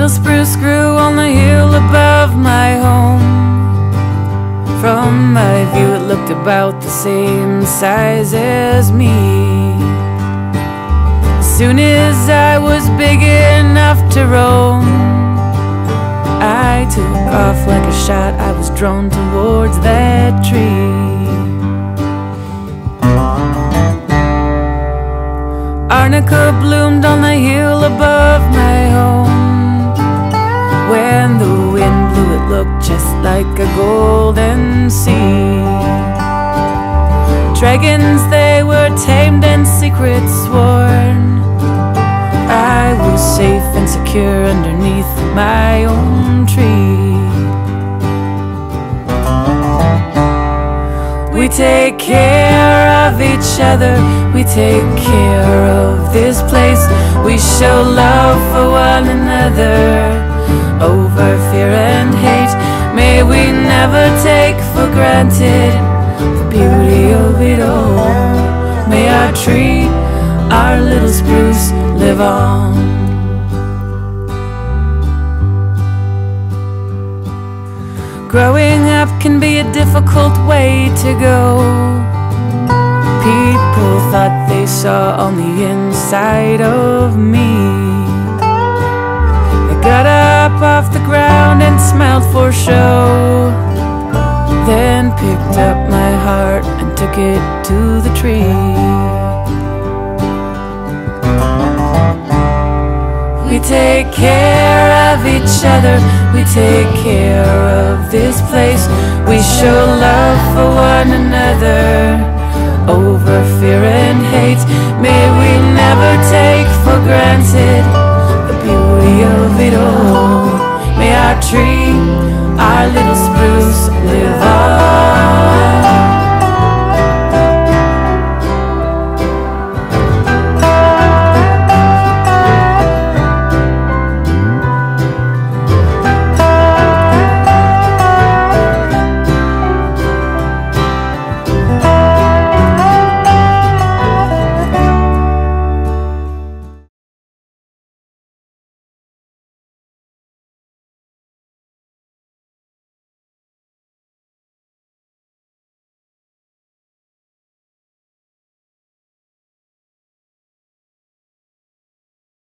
little spruce grew on the hill above my home. From my view, it looked about the same size as me. As soon as I was big enough to roam, I took off like a shot. I was drawn towards that tree. Arnica bloomed on the hill golden sea. Dragons, they were tamed and secrets sworn. I was safe and secure underneath my own tree. We take care of each other, we take care of this place. We show love for one another over fear and hate. We never take for granted the beauty of it all. May our tree, our little spruce, live on. Growing up can be a difficult way to go. People thought they saw on the inside of me. Up off the ground and smiled for show. Then picked up my heart and took it to the tree. We take care of each other, we take care of this place. We show love for one another tree, our little